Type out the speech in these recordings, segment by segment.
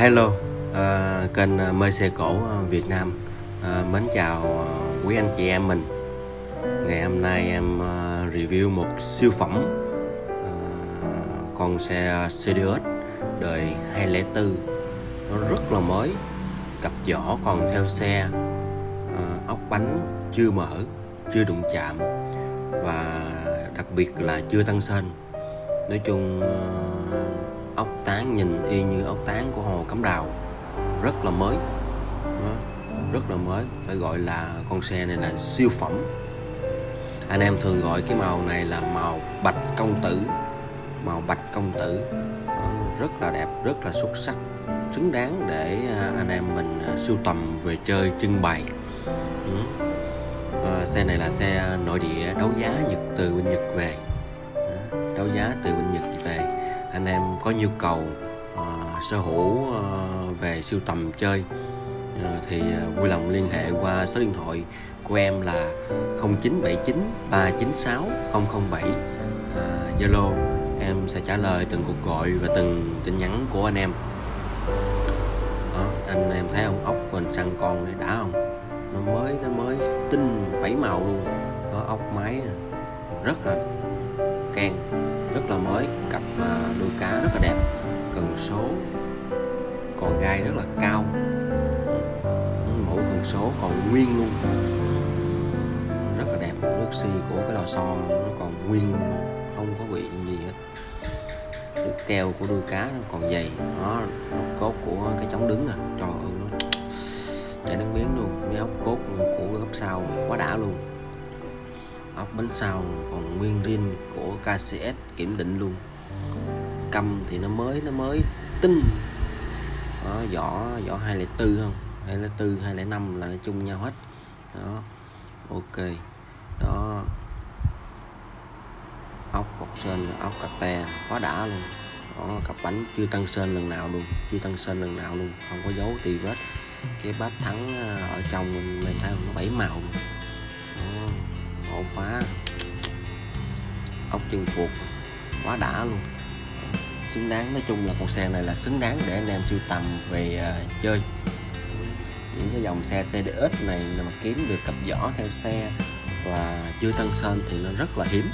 Hello, uh, kênh à, Mê xe cổ ờ, Việt Nam uh, mến chào uh, quý anh chị em mình. Ngày hôm nay em uh, review một siêu phẩm uh, con xe Sirius đời 204 nó rất là mới, cặp vỏ còn theo xe, uh, ốc bánh chưa mở, chưa đụng chạm và đặc biệt là chưa tăng sên. Nói chung uh, ốc tán nhìn y như ốc tán của hồ cắm đào. Rất là mới. Rất là mới. Phải gọi là con xe này là siêu phẩm. Anh em thường gọi cái màu này là màu bạch công tử. Màu bạch công tử. Rất là đẹp rất là xuất sắc. Xứng đáng để à, anh em mình à, sưu tầm về chơi trưng bày. Ừ. à, xe này là xe nội địa đấu giá nhật từ bên nhật về. Đấu giá từ bên nhật về anh em có nhu cầu uh, sở hữu uh, về siêu tầm chơi uh, thì uh, vui lòng liên hệ qua số điện thoại của em là 0979 396 007 Zalo uh, em sẽ trả lời từng cuộc gọi và từng tin nhắn của anh em. Đó, anh em thấy không? Ốc mình săn con này đã không? Nó mới nó mới tinh bảy màu luôn. Nó ốc máy rất là can rất là mới, cặp à, đuôi cá rất là đẹp. Cần số cò gai rất là cao. Mẫu cần số còn nguyên luôn. Rất là đẹp, nước xi của cái lò xo nó còn nguyên không có bị gì hết. Nước keo của đuôi cá nó còn dày, nó cốt của cái chống đứng nè. Trời ơi, nó chảy nước miếng luôn mấy ốc cốt của ốc sau quá đã luôn ốc bánh sau còn nguyên rin của KCS kiểm định luôn. Cầm thì nó mới nó mới tinh. Đó, vỏ vỏ 204 không? 204 205 là nó chung nhau hết. Đó ok. Đó. Ốc bọc sên ốc cà te quá đã luôn. Đó cặp bánh chưa tăng sên lần nào luôn chưa tăng sên lần nào luôn không có dấu tì vết. Cái bát thắng ờ, ở trong mình thấy nó bảy màu. luôn ổ khóa ốc chân cuộc quá đã luôn. Xứng đáng nói chung là con xe này là xứng đáng để anh em sưu tầm về uh, chơi. Những cái dòng xe CDX này mà kiếm được cặp vỏ theo xe và chưa tăng sơn thì nó rất là hiếm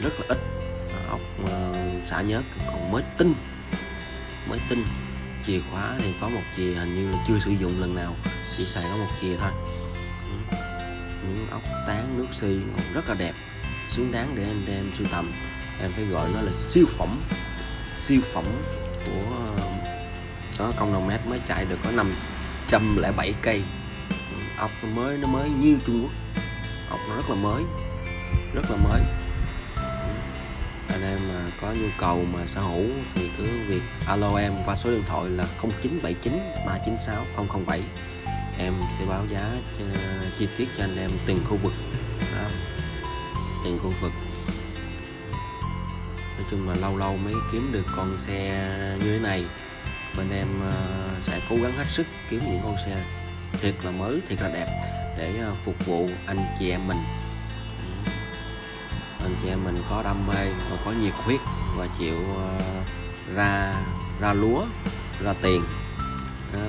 rất là ít. Ốc uh, à, xả nhớt còn mới tinh mới tinh. Chìa khóa thì có một chìa hình như là chưa sử dụng lần nào chỉ xài có một chìa thôi những ốc tán nước xi còn rất là đẹp, xứng đáng để anh em sưu tầm. Em phải gọi nó là siêu phẩm siêu phẩm của đó công đồng mét mới chạy được có 507 cây. Ốc nó mới nó mới như Trung Quốc. Ốc nó rất là mới, rất là mới. Anh em mà có nhu cầu mà sở hữu thì cứ việc alo em qua số điện thoại là 0979 396 007 em sẽ báo giá cho, chi tiết cho anh em từng khu vực. Đó. từng khu vực. Nói chung là lâu lâu mới kiếm được con xe như thế này. Bên em ờ, sẽ cố gắng hết sức kiếm những con xe thiệt là mới thiệt là đẹp để ờ, phục vụ anh chị em mình. Anh chị em mình có đam mê và có nhiệt huyết và chịu ờ, ra ra lúa ra tiền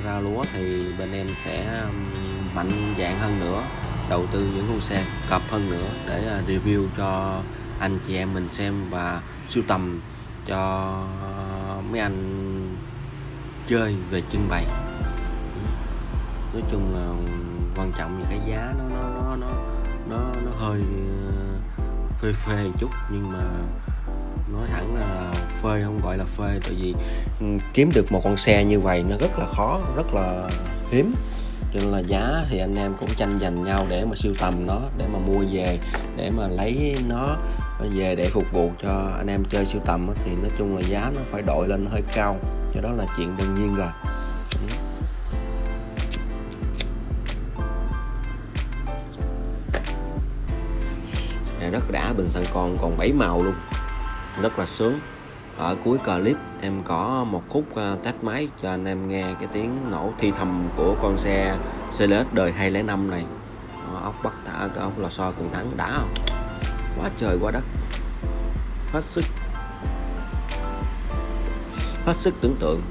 ra lúa thì bên em sẽ um, mạnh dạng hơn nữa đầu tư những con xe cập hơn nữa để à, review cho anh chị em mình xem và sưu tầm cho mấy anh chơi về trưng bày. Nói chung là quan trọng là cái giá nó nó nó nó nó, nó hơi ờ, phê phê chút nhưng mà nói thẳng là phê, không gọi là phê, tại vì ừ, kiếm được một con xe như vậy nó rất là khó, rất là hiếm. Cho nên là giá thì anh em cũng tranh giành nhau để mà siêu tầm nó, để mà mua về, để mà lấy nó về để phục vụ cho anh em chơi siêu tầm thì nói chung là giá nó phải đội lên hơi cao. Cho đó là chuyện đương nhiên rồi. Rất đã, bình xăng con còn 7 màu luôn rất là sướng. Ở cuối clip em có một khúc uh, máy cho anh em nghe cái tiếng nổ thi thầm của con xe CLS đời 205 này. Đó, ốc bắt thả cái ốc lò xo cường thắng. Đã không? Quá trời quá đất. Hết sức. Hết sức tưởng tượng.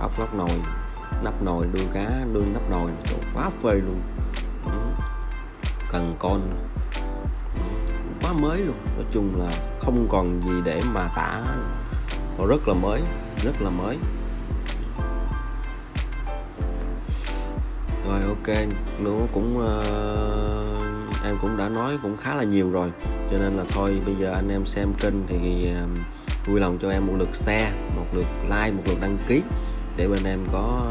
Ốc lóc nồi nắp nồi đuôi cá đuôi nắp nồi. Quá phê luôn. Cần con. Quá mới luôn. Nói chung là không còn gì để mà tả. Nó rất là mới rất là mới. Rồi ok nó cũng uh, em cũng đã nói cũng khá là nhiều rồi. Cho nên là thôi bây giờ anh em xem kênh thì uh, vui lòng cho em một lượt share một lượt like một lượt đăng ký để bên em có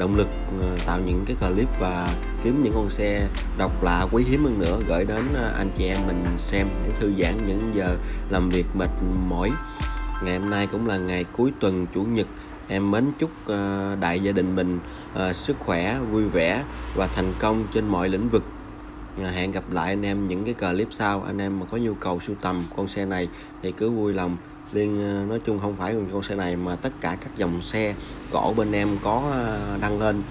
động lực ờ, tạo những cái clip và kiếm những con xe độc lạ quý hiếm hơn nữa, gửi đến ờ, anh chị em mình xem để thư giãn những giờ làm việc mệt mỏi. Ngày hôm nay cũng là ngày cuối tuần chủ nhật, em mến chúc ờ, đại gia đình mình sức khỏe, vui vẻ và thành công trên mọi lĩnh vực. Ờ, hẹn gặp lại anh em những cái clip sau. Anh em mà có nhu cầu sưu tầm con xe này thì cứ vui lòng liên ờ, nói chung không phải con xe này mà tất cả các dòng xe cổ bên em có ờ, đăng lên.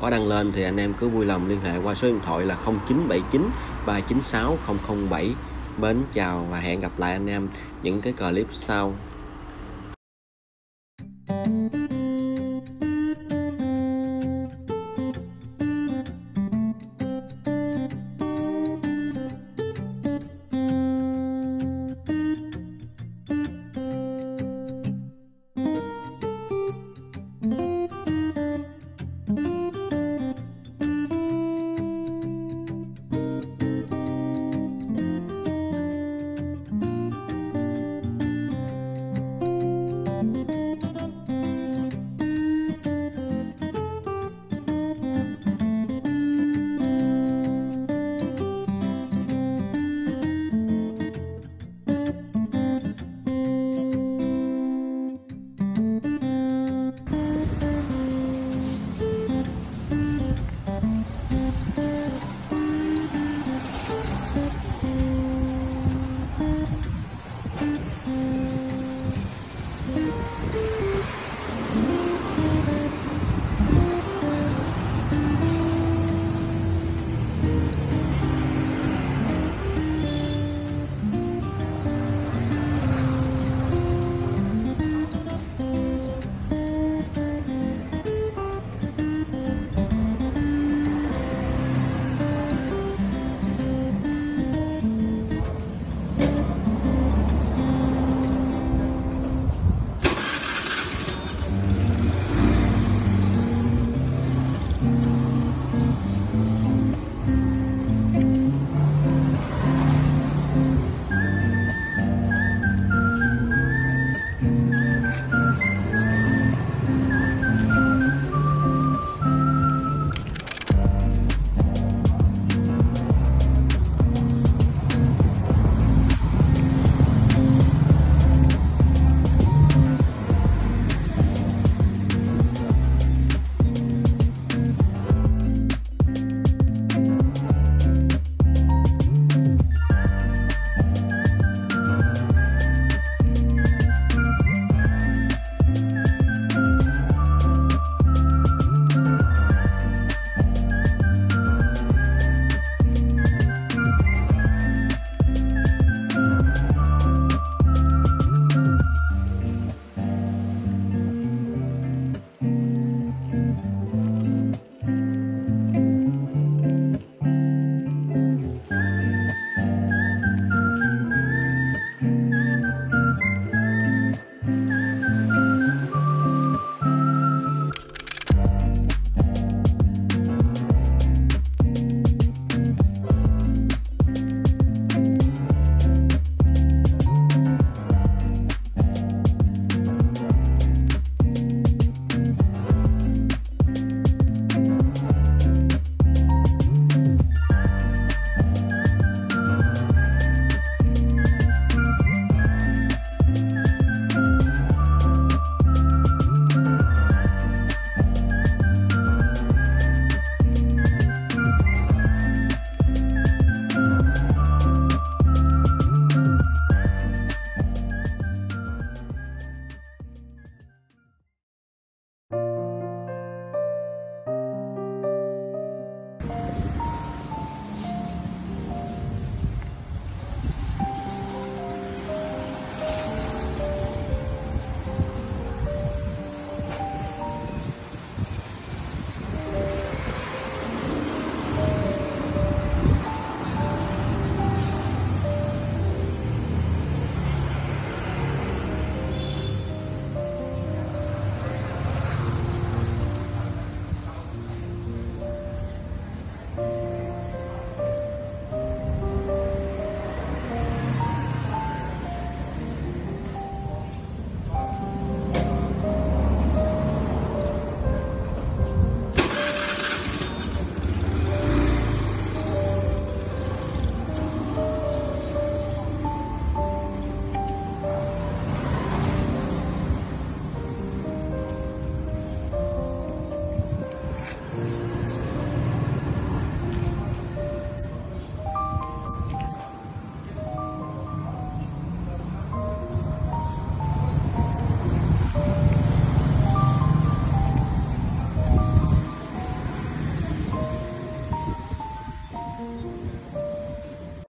Có đăng lên thì anh em cứ vui lòng liên hệ qua số điện thoại là 0979 396 007 Bến chào và hẹn gặp lại anh em những cái clip sau.